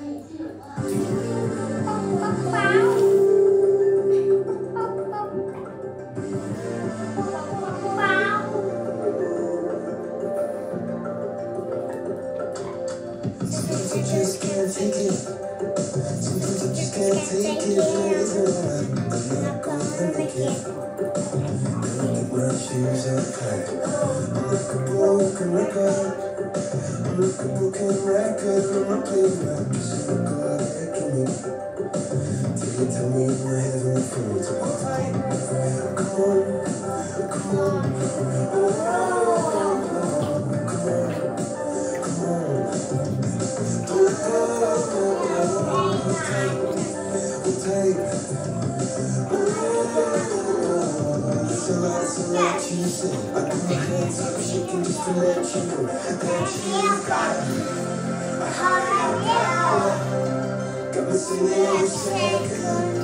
shoes. I'm A broken record. Not playing back. So go ahead to me. Till you tell me my heaven falls apart. Come on, come on. You say I put my hands up shaking just to let you. know That you got me A higher power Got me singing every second Dancing every